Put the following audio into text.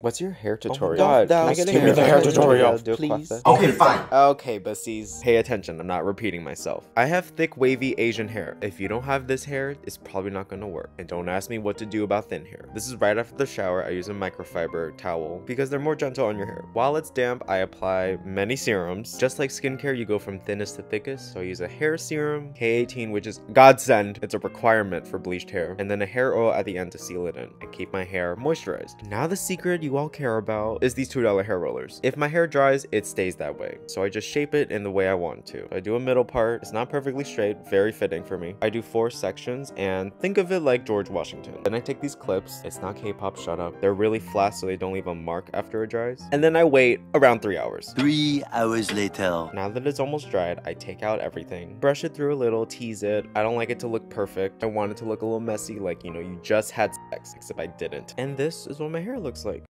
What's your hair Oh my tutorial? God, Can I that get a was Give me the hair tutorial, Do please. Okay, fine. Okay, bussies. Pay attention, I'm not repeating myself. I have thick, wavy Asian hair. If you don't have this hair, it's probably not gonna work. And don't ask me what to do about thin hair. This is right after the shower, I use a microfiber towel because they're more gentle on your hair. While it's damp, I apply many serums. Just like skincare, you go from thinnest to thickest. So I use a hair serum, K18, which is godsend. It's a requirement for bleached hair. And then a hair oil at the end to seal it in and keep my hair moisturized. Now the secret you all care about is these $2 hair rollers. If my hair dries, it stays that way. So I just shape it in the way I want to. I do a middle part. It's not perfectly straight, very fitting for me. I do four sections and think of it like George Washington. Then I take these clips. It's not K-pop, shut up. They're really flat so they don't leave a mark after it dries. And then I wait around three hours. Three hours later. Now that it's almost dried, I take out everything, brush it through a little, tease it. I don't like it to look perfect. I want it to look a little messy, like, you know, you just had sex, except I didn't. And this is what my hair looks like.